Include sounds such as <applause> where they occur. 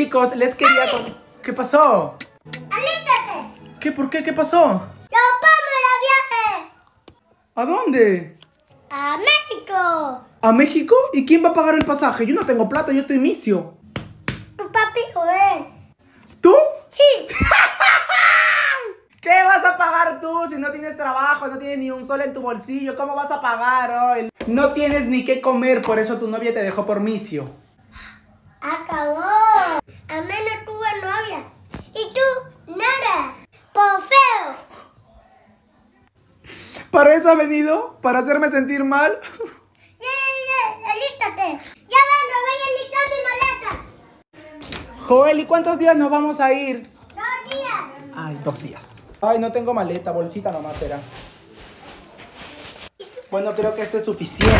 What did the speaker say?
Chicos, les quería... con- ¿Qué pasó? ¡Alístate! ¿Qué? ¿Por qué? ¿Qué pasó? ¡Nos vamos de viaje! ¿A dónde? ¡A México! ¿A México? ¿Y quién va a pagar el pasaje? Yo no tengo plata, yo estoy misio. Tu papi Joel. ¿Tú? Sí. <laughs> ¿Qué vas a pagar tú si no tienes trabajo, no tienes ni un sol en tu bolsillo? ¿Cómo vas a pagar hoy? No tienes ni qué comer, por eso tu novia te dejó por misio. Acabó. A menos tuve novia. Y tú, nada. Por feo. ¿Para eso ha venido? ¿Para hacerme sentir mal? Ya, ya, ya. Alístate. Ya vengo, voy a listar mi maleta. Joel, ¿y cuántos días nos vamos a ir? Dos días. Ay, dos días. Ay, no tengo maleta, bolsita nomás era. Bueno, creo que esto es suficiente.